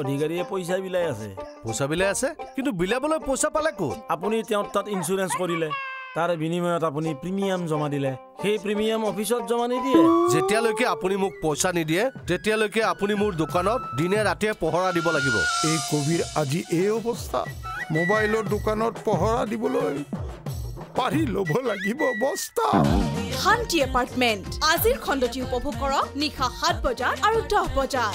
অধিকাৰীয়ে পইচা বিলাই আছে। পইচা বিলাই আছে? কিন্তু বিলাবলৈ পইচা পালে ক'ত? আপুনি তেওঁৰ তাত ইঞ্চুৰেঞ্চ কৰিলে। তাৰ বিনিময়ত আপুনি প্ৰিমিয়াম জমা দিলে। সেই প্ৰিমিয়াম অফিচত জমা নিদিয়ে। যেতিয়ালৈকে আপুনি মোক পইচা নিদিয়ে তেতিয়ালৈকে আপুনি মোৰ দোকানত দিনে ৰাতিয়ে পহৰা দিব লাগিব। এই কবিৰ আজি এই অৱস্থা। মোবাইলৰ দোকানত পহৰা দিবলৈ পাৰি ল'ব লাগিব বস্তা। শান্তি এপাৰ্টমেণ্ট। আজিৰ খণ্ডটি উপভোগ কৰক নিশা সাত বজাত আৰু দহ বজাত